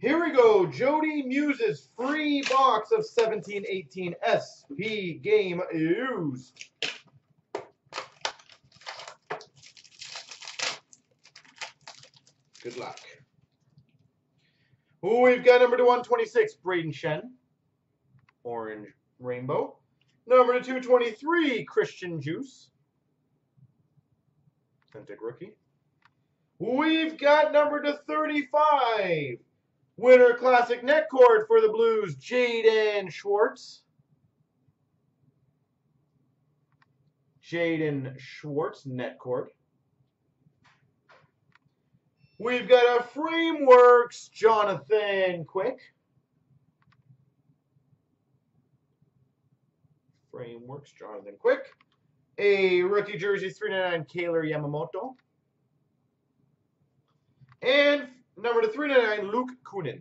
Here we go. Jody Muse's free box of 1718 SP game used. Good luck. Ooh, we've got number to 126, Brayden Schenn. Orange Rainbow. Number to 223, Christian Djoos. Authentic rookie. We've got number to 35, Winter Classic Net Cord for the Blues, Jaden Schwartz. Jaden Schwartz, Net Cord. We've got a Frameworks, Jonathan Quick. Frameworks, Jonathan Quick. A rookie jersey, 399, Kailer Yamamoto. Number to 399, Luke Kunin.